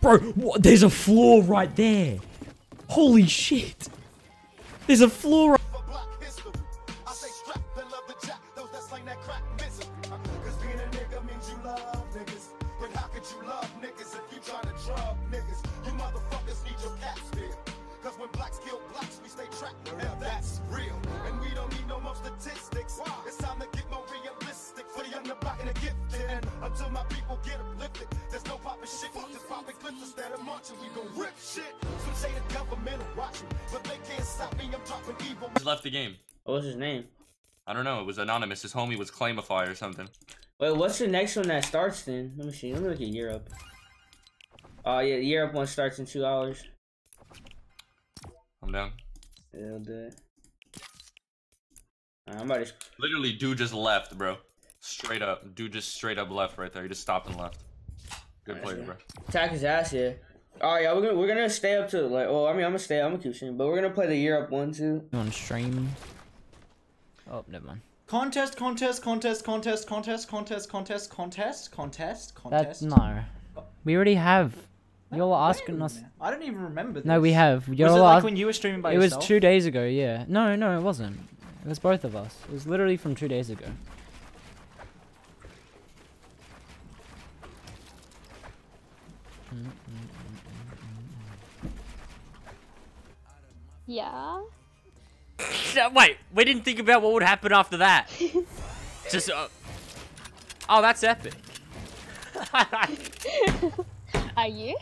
Bro, what? there's a floor right there. Holy shit. There's a floor right Just left the game. What was his name? I don't know. It was anonymous. His homie was Claimify or something. Wait, what's the next one that starts then? Let me see. Let me look at Europe. Oh yeah, Europe one starts in two hours. I'm down. It'll do it. Alright, I'm about to. Literally, dude just left, bro. Straight up. Dude just straight up left right there. He just stopped and left. Good player, bro. attack his ass here. All right, yeah, we're gonna we're gonna stay up to like. Oh, I mean, I'm gonna stay. I'm gonna keep streaming, but we're gonna play the Europe one too. You on stream. Oh, never mind. Contest, contest, contest, contest, contest, contest, contest, contest, contest, That's no. We already have. You're asking us. I don't even remember. This. No, we have. You're Was it like when you were streaming by It was two days ago, yeah. No, no, it wasn't. It was both of us. It was literally from two days ago. Yeah. Wait, we didn't think about what would happen after that. Just. Uh... Oh, that's epic. Are you?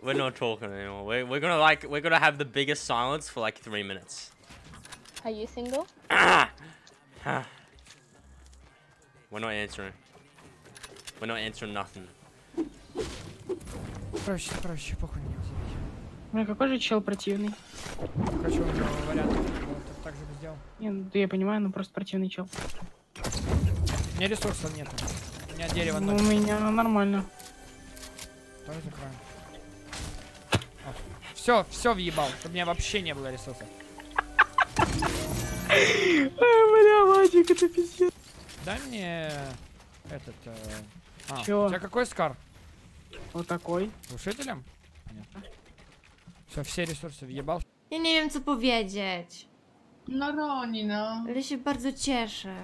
we're not talking anymore. We're, we're gonna like we're gonna have the biggest silence for like three minutes. Are you single? we're not answering. We're not answering nothing. Проще, проще, похуй не Бля, какой же чел противный. Короче, у него вариант так же бы сделал. Не, ну, да я понимаю, ну просто противный чел. У меня ресурсов нет. У меня дерево Ну, у меня нормально. Тоже закроем. Все, все въебал, чтобы у меня вообще не было ресурсов. Бля, Вадик, это пиздец. Дай мне этот... Э... А, Чё? у тебя какой скар? Вот такой. Глушителем? Понятно. Все, все ресурсы въебал. Ja nie wiem co powiedzieć, No Roni, no. ale się bardzo cieszę.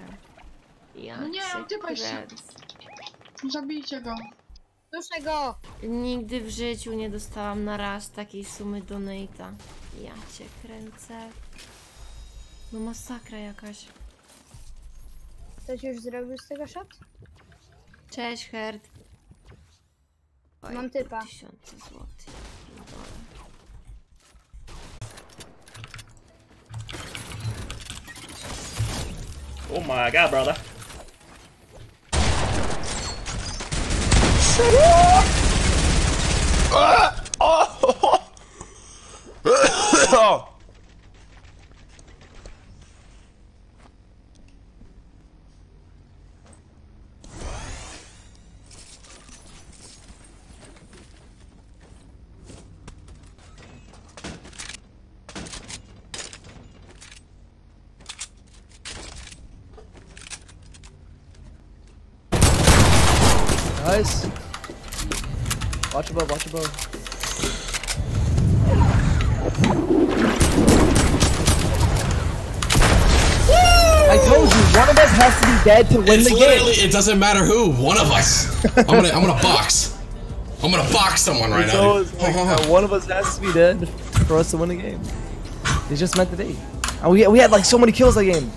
Ja No nie, cię uciekaj się. kręcę. Zabijcie go. Duszę go! Nigdy w życiu nie dostałam na raz takiej sumy donate'a. Ja cię kręcę. No masakra jakaś. Ktoś już zrobił z tego shot? Cześć Herd. Oj, Mam typa. Tysiące złotych. Oh my god, brother. Nice. Watch above, watch above. I told you, one of us has to be dead to win It's the game. it doesn't matter who, one of us. I'm gonna, I'm gonna box. I'm gonna box someone right It's now. like, one of us has to be dead for us to win the game. It's just meant to be. And we, we had like so many kills that game.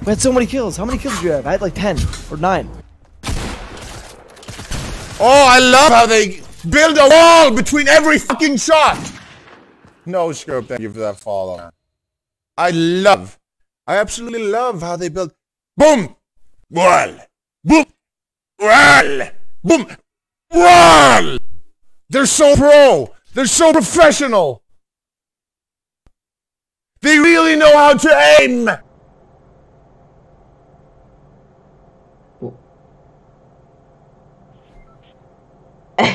We had so many kills. How many kills did you have? I had like 10 or 9. Oh, I love how they build a wall between every fucking shot. No scope, thank you for that follow. I love, I absolutely love how they build. Boom, wall, boom, wall, boom, wall. They're so pro. They're so professional. They really know how to aim.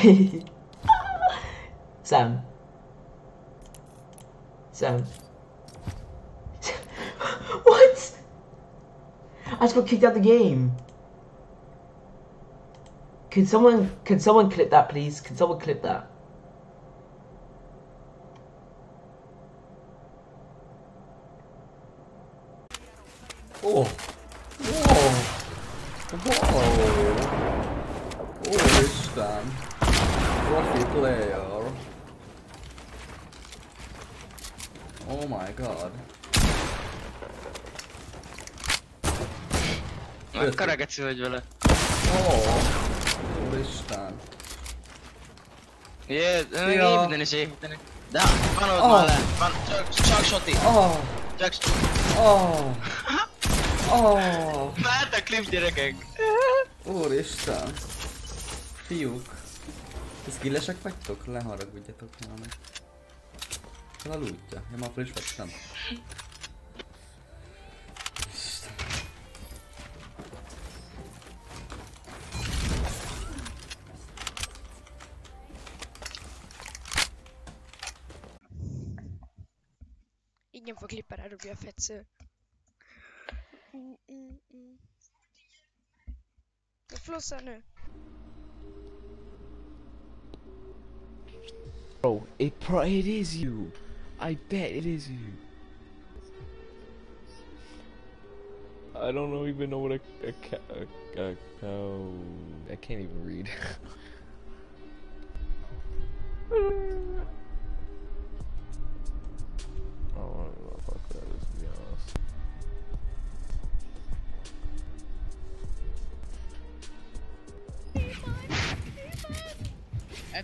Sam. Sam. what? I just got kicked out the game. Can someone can someone clip that please? Can someone clip that? Oh. Wow. Wow. Profi player. Oh my god. Mekkora geci vagy vele? Oh. Úristen. Jé, Ja. építeni is építeni. De, van ott Oh. már le. Van, csak, csak soti. Oh. Csak Oh. Oh. Mehet a klip gyerekek. Úristen. Fiúk. Skillesek vagytok? Leharagudjatok valami. Hol a lútja? Én ma fel is vettem. Így nem fog Lipper elrúgni a fetsző. Mm -mm -mm. Flossanő. Bro, it pro it is you. I bet it is you. I don't know even know what a a, ca- a, a cow. I can't even read.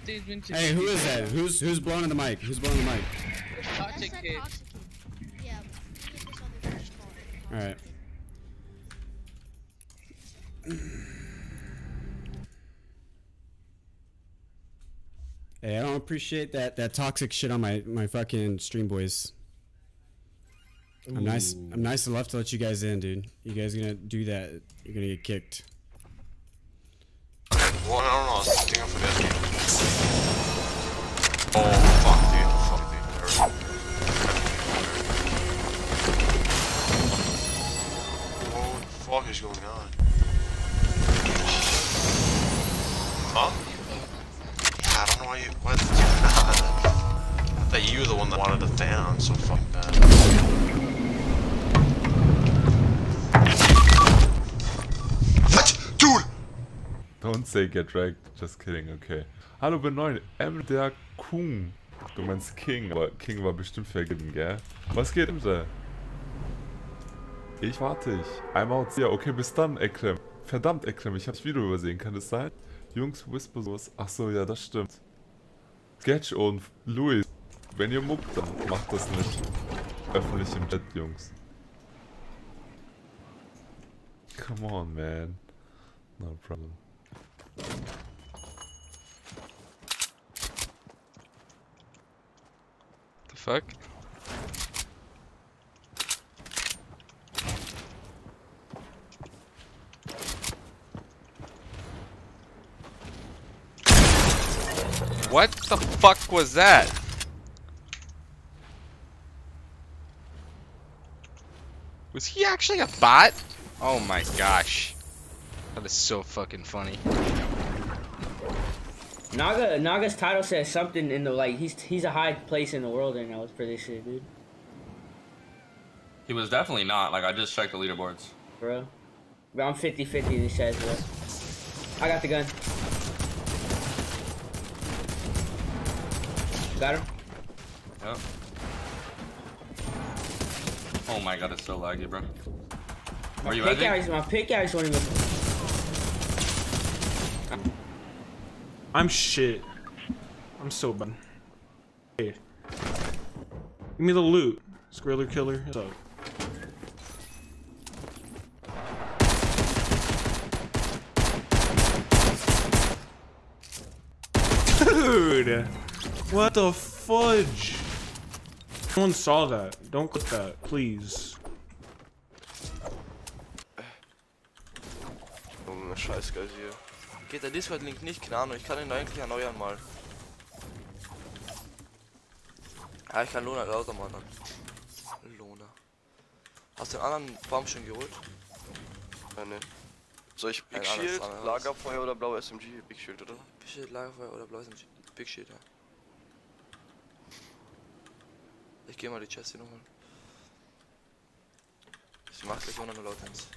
Hey, who is that? Who's who's blowing the mic? Who's blowing the mic? Toxic kid. All right. Hey, I don't appreciate that that toxic shit on my my fucking stream, boys. I'm nice. I'm nice enough to let you guys in, dude. You guys gonna do that? You're gonna get kicked. Well, I don't know, I was thinking for this game. Oh, fuck, fuck is going on? Huh? I don't know why you. Were the one that wanted the fan so fucking bad. Don't say get wrecked, just kidding, okay. Hallo, bin neu. M der Kung. Du meinst King, aber King war bestimmt vergeben, gell? Was geht, Emre? Ich warte ich. Einmal out. Ja, okay, bis dann, Ekrem. Verdammt, Ekrem, ich hab das Video übersehen, kann das sein? Jungs, Whisper sowas. Ach so, ja, das stimmt. Sketch und Louis, wenn ihr muckt, dann macht das nicht öffentlich im Chat, Jungs. Come on, man. No problem. The fuck? What the fuck was that? Was he actually a bot? Oh my gosh. That is so fucking funny. Naga Naga's title says something in the like he's he's a high place in the world right now for this shit, dude. He was definitely not. Like I just checked the leaderboards. Bro. Bro, I'm 50-50 in this chest, bro. I got the gun. Got him. Yep. Oh my god, it's so laggy, bro. My Are you pickaxe, my pickaxe won't even. I'm shit. I'm so bad. Hey. Give me the loot. Skriller killer. What's up? Dude! What the fudge? No one saw that. Don't click that, please. Scheiß geil hier. Geht der Discord-Link nicht? Keine Ahnung, ich kann ihn eigentlich erneuern mal. Ja, ich kann Lona lauter machen. Lona. Hast du den anderen Baum schon geholt? Ja, ne. Soll ich Big Ein anderes Shield, anderes. Lagerfeuer oder blaue SMG? Big Shield, oder? Big Shield, Lagerfeuer oder blaues MG? Big Shield, ja. Ich geh mal die Chest hier noch holen. Ich mach gleich noch eine Lautens.